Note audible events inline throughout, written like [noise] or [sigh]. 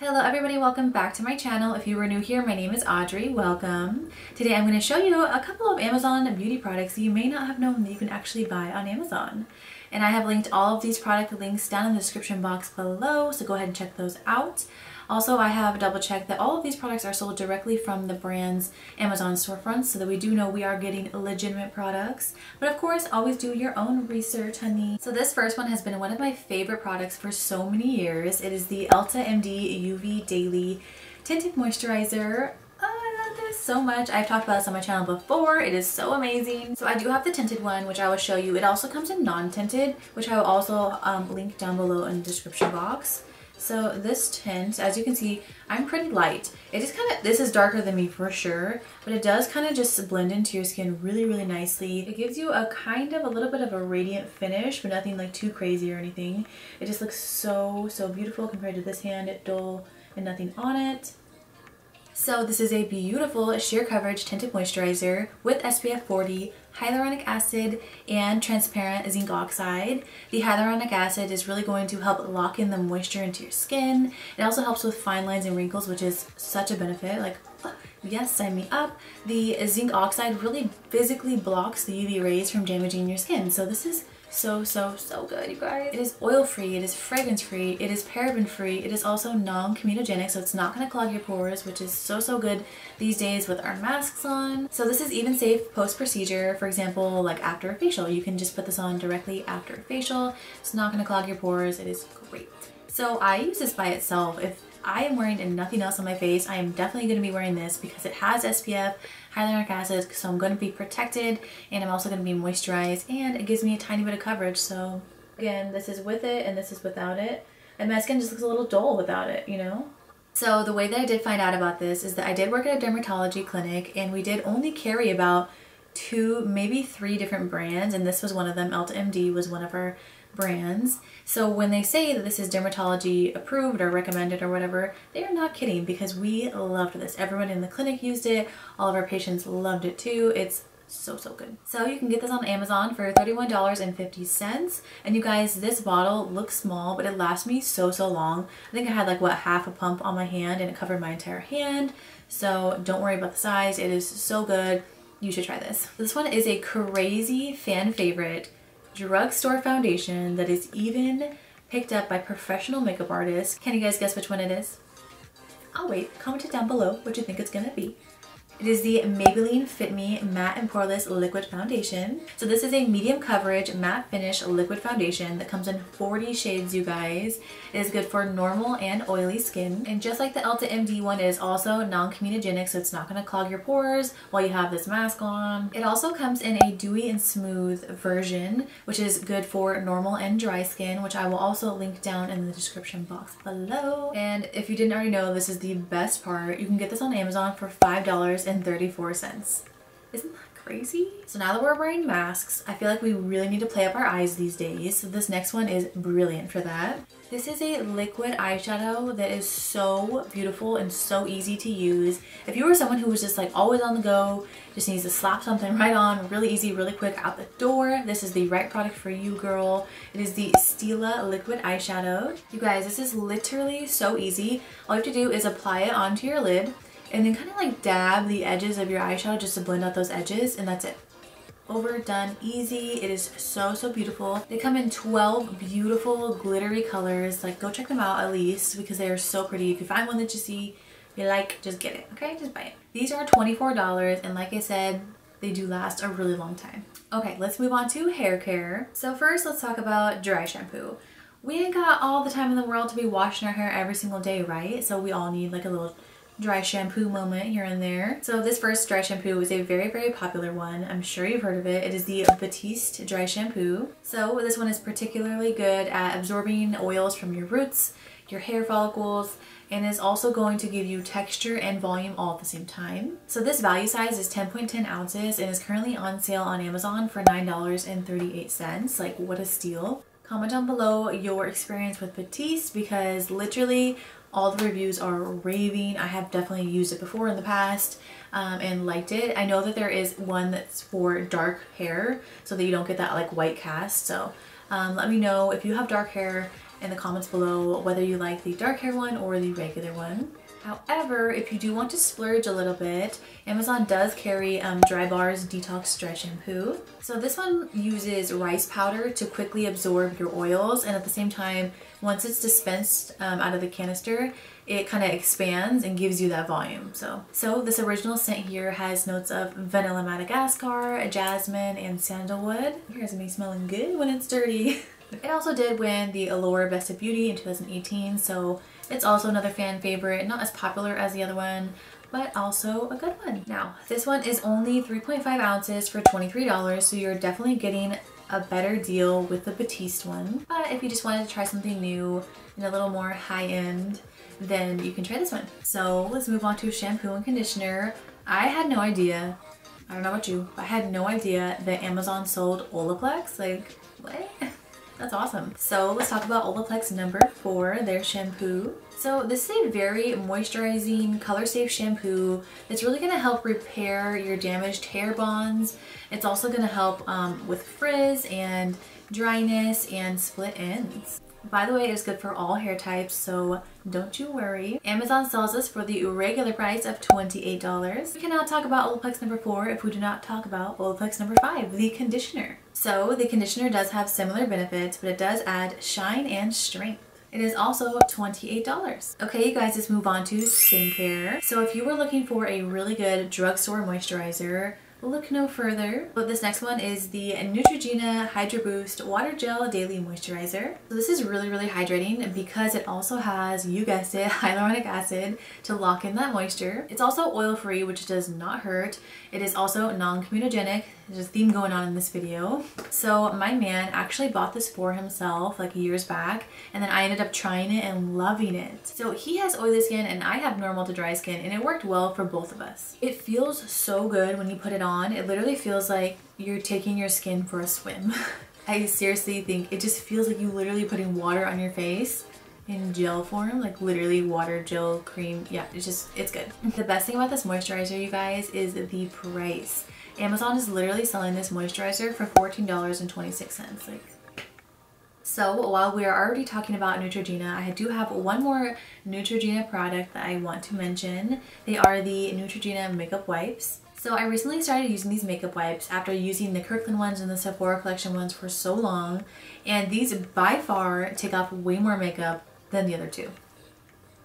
Hello everybody, welcome back to my channel. If you are new here, my name is Adri, welcome. Today I'm going to show you a couple of Amazon beauty products you may not have known that you can actually buy on Amazon. And I have linked all of these product links down in the description box below, so go ahead and check those out. Also, I have double checked that all of these products are sold directly from the brand's Amazon storefronts so that we do know we are getting legitimate products. But of course, always do your own research, honey. So this first one has been one of my favorite products for so many years. It is the Elta MD UV Daily Tinted Moisturizer I love this so much. I've talked about this on my channel before. It is so amazing. So I do have the tinted one, which I will show you. It also comes in non-tinted, which I will also um, link down below in the description box. So this tint, as you can see, I'm pretty light. It just kind of, this is darker than me for sure, but it does kind of just blend into your skin really, really nicely. It gives you a kind of a little bit of a radiant finish, but nothing like too crazy or anything. It just looks so, so beautiful compared to this hand, dull and nothing on it. So this is a beautiful sheer coverage tinted moisturizer with SPF 40, hyaluronic acid, and transparent zinc oxide. The hyaluronic acid is really going to help lock in the moisture into your skin. It also helps with fine lines and wrinkles, which is such a benefit. Like, oh, yes, sign me up. The zinc oxide really physically blocks the UV rays from damaging your skin. So this is so, so, so good, you guys. It is oil-free, it is fragrance-free, it is paraben-free, it is also non-comedogenic, so it's not going to clog your pores, which is so, so good these days with our masks on. So this is even safe post-procedure, for example, like after a facial. You can just put this on directly after a facial. It's not going to clog your pores. It is great. So I use this by itself. If I am wearing and nothing else on my face. I am definitely going to be wearing this because it has SPF, hyaluronic acid, so I'm going to be protected and I'm also going to be moisturized and it gives me a tiny bit of coverage. So again, this is with it and this is without it. And my skin just looks a little dull without it, you know? So the way that I did find out about this is that I did work at a dermatology clinic and we did only carry about two, maybe three different brands and this was one of them. Elta MD was one of our brands. So when they say that this is dermatology approved or recommended or whatever, they are not kidding because we loved this. Everyone in the clinic used it. All of our patients loved it too. It's so so good so you can get this on amazon for $31.50 and you guys this bottle looks small but it lasts me so so long i think i had like what half a pump on my hand and it covered my entire hand so don't worry about the size it is so good you should try this this one is a crazy fan favorite drugstore foundation that is even picked up by professional makeup artists. Can you guys guess which one it is? I'll wait. Comment it down below what you think it's gonna be. It is the Maybelline Fit Me Matte and Poreless Liquid Foundation. So this is a medium coverage matte finish liquid foundation that comes in 40 shades, you guys. It is good for normal and oily skin. And just like the Elta MD one, it is also non-comedogenic, so it's not going to clog your pores while you have this mask on. It also comes in a dewy and smooth version, which is good for normal and dry skin, which I will also link down in the description box below. And if you didn't already know, this is the best part. You can get this on Amazon for $5 and 34 cents. Isn't that crazy? So now that we're wearing masks, I feel like we really need to play up our eyes these days. So this next one is brilliant for that. This is a liquid eyeshadow that is so beautiful and so easy to use. If you were someone who was just like always on the go, just needs to slap something right on, really easy, really quick out the door, this is the right product for you, girl. It is the Stila liquid eyeshadow. You guys, this is literally so easy. All you have to do is apply it onto your lid and then kind of like dab the edges of your eyeshadow just to blend out those edges and that's it. Over done easy it is so so beautiful. They come in 12 beautiful glittery colors like go check them out at least because they are so pretty. If you find one that you see you like just get it okay? Just buy it. These are 24 dollars and like i said they do last a really long time. Okay let's move on to hair care. So first let's talk about dry shampoo. We ain't got all the time in the world to be washing our hair every single day right? So we all need like a little dry shampoo moment here and there. So this first dry shampoo is a very, very popular one. I'm sure you've heard of it. It is the Batiste Dry Shampoo. So this one is particularly good at absorbing oils from your roots, your hair follicles, and is also going to give you texture and volume all at the same time. So this value size is 10.10 ounces and is currently on sale on Amazon for $9.38. Like what a steal. Comment down below your experience with Batiste because literally all the reviews are raving. I have definitely used it before in the past um, and liked it. I know that there is one that's for dark hair so that you don't get that like white cast. So um, let me know if you have dark hair in the comments below whether you like the dark hair one or the regular one. However, if you do want to splurge a little bit, Amazon does carry um, Drybar's Detox Dry Shampoo. So this one uses rice powder to quickly absorb your oils and at the same time, once it's dispensed um, out of the canister, it kind of expands and gives you that volume. So, so this original scent here has notes of vanilla Madagascar, jasmine, and sandalwood. Here's me smelling good when it's dirty. [laughs] it also did win the Allure Best of Beauty in 2018, so it's also another fan favorite, not as popular as the other one, but also a good one. Now, this one is only 3.5 ounces for $23, so you're definitely getting a better deal with the Batiste one. But if you just wanted to try something new and a little more high-end, then you can try this one. So let's move on to shampoo and conditioner. I had no idea, I don't know about you, I had no idea that Amazon sold Olaplex. Like, what? [laughs] That's awesome. So let's talk about Olaplex number four, their shampoo. So this is a very moisturizing, color safe shampoo. It's really gonna help repair your damaged hair bonds. It's also gonna help um, with frizz and dryness and split ends. By the way, it's good for all hair types, so don't you worry. Amazon sells this for the regular price of $28. We cannot talk about Olaplex number 4 if we do not talk about Olaplex number 5, the conditioner. So the conditioner does have similar benefits, but it does add shine and strength. It is also $28. Okay, you guys, let's move on to skincare. So if you were looking for a really good drugstore moisturizer, look no further. But this next one is the Neutrogena Hydro Boost Water Gel Daily Moisturizer. So this is really, really hydrating because it also has, you guessed it, [laughs] hyaluronic acid to lock in that moisture. It's also oil-free, which does not hurt. It is also non-comedogenic. There's a theme going on in this video. So my man actually bought this for himself like years back and then I ended up trying it and loving it. So he has oily skin and I have normal to dry skin and it worked well for both of us. It feels so good when you put it on. It literally feels like you're taking your skin for a swim. [laughs] I seriously think it just feels like you literally putting water on your face in gel form, like literally water, gel, cream. Yeah, it's just, it's good. The best thing about this moisturizer, you guys, is the price. Amazon is literally selling this moisturizer for $14.26. Like, so while we are already talking about Neutrogena, I do have one more Neutrogena product that I want to mention. They are the Neutrogena makeup wipes. So I recently started using these makeup wipes after using the Kirkland ones and the Sephora collection ones for so long. And these by far take off way more makeup than the other two.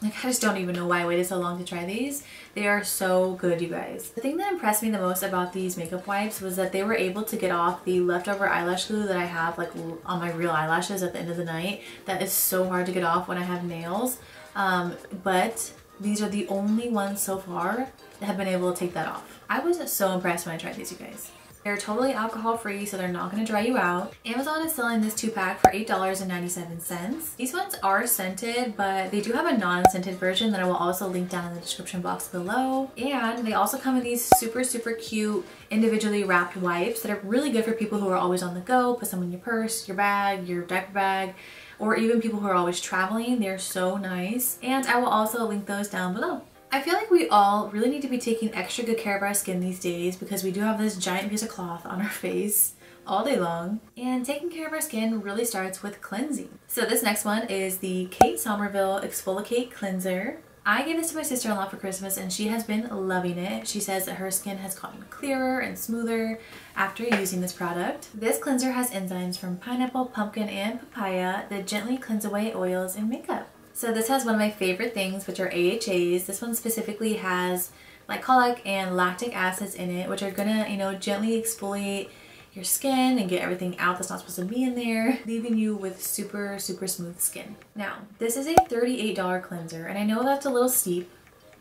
Like, I just don't even know why I waited so long to try these. They are so good, you guys. The thing that impressed me the most about these makeup wipes was that they were able to get off the leftover eyelash glue that I have like on my real eyelashes at the end of the night. That is so hard to get off when I have nails. Um, but these are the only ones so far that have been able to take that off. I was so impressed when I tried these, you guys. They're totally alcohol free, so they're not going to dry you out. Amazon is selling this two pack for $8.97. These ones are scented, but they do have a non-scented version that I will also link down in the description box below. And they also come in these super, super cute individually wrapped wipes that are really good for people who are always on the go. Put some in your purse, your bag, your diaper bag, or even people who are always traveling. They're so nice. And I will also link those down below. I feel like we all really need to be taking extra good care of our skin these days because we do have this giant piece of cloth on our [laughs] face all day long. And taking care of our skin really starts with cleansing. So this next one is the Kate Somerville Exfoliate Cleanser. I gave this to my sister-in-law for Christmas and she has been loving it. She says that her skin has gotten clearer and smoother after using this product. This cleanser has enzymes from pineapple, pumpkin, and papaya that gently cleanse away oils and makeup. So this has one of my favorite things, which are AHAs. This one specifically has glycolic and lactic acids in it, which are gonna, you know, gently exfoliate your skin and get everything out that's not supposed to be in there, [laughs] leaving you with super, super smooth skin. Now, this is a $38 cleanser, and I know that's a little steep,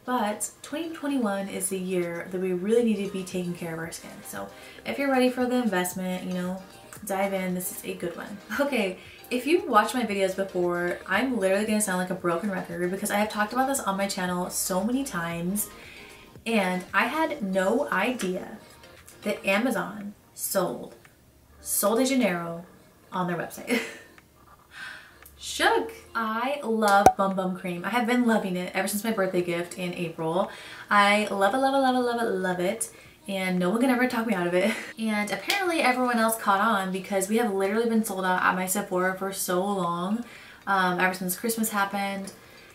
but 2021 is the year that we really need to be taking care of our skin. So if you're ready for the investment, you know, dive in. This is a good one. [laughs] Okay, if you've watched my videos before, I'm literally gonna sound like a broken record because I have talked about this on my channel so many times and I had no idea that Amazon sold Sol de Janeiro on their website. [laughs] Shook! I love Bum Bum Cream. I have been loving it ever since my birthday gift in April. I love it, love it, love it, love it, love it and no one can ever talk me out of it. [laughs] And apparently everyone else caught on because we have literally been sold out at my Sephora for so long. um, ever since Christmas happened.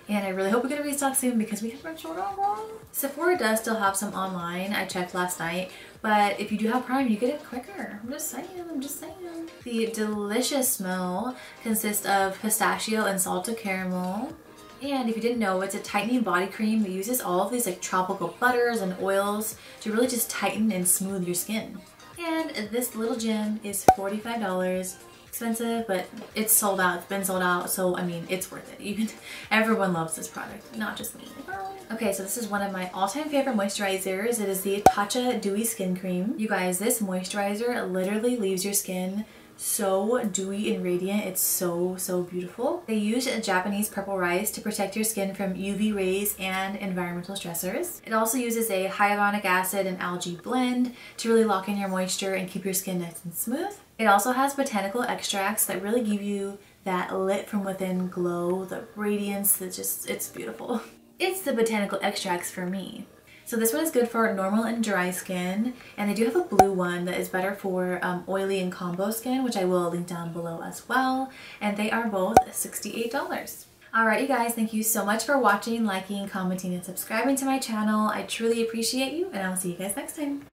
And I really hope we get a restock soon because we have run short on them. Sephora does still have some online. I checked last night. But if you do have Prime, you get it quicker. I'm just saying, I'm just saying. The delicious smell consists of pistachio and salted caramel. And if you didn't know, it's a tightening body cream that uses all of these like tropical butters and oils to really just tighten and smooth your skin. And this little gem is $45 expensive, but it's sold out. It's been sold out, so I mean, it's worth it. You can, [laughs] everyone loves this product, not just me. Okay, so this is one of my all-time favorite moisturizers. It is the Tatcha Dewy Skin Cream. You guys, this moisturizer literally leaves your skin so dewy and radiant. It's so, so beautiful. They use a Japanese purple rice to protect your skin from UV rays and environmental stressors. It also uses a hyaluronic acid and algae blend to really lock in your moisture and keep your skin nice and smooth. It also has botanical extracts that really give you that lit from within glow, the radiance that just, it's beautiful. [laughs] It's the botanical extracts for me. So this one is good for normal and dry skin and they do have a blue one that is better for um, oily and combo skin which I will link down below as well and they are both $68. Alright you guys, thank you so much for watching, liking, commenting, and subscribing to my channel. I truly appreciate you and I'll see you guys next time.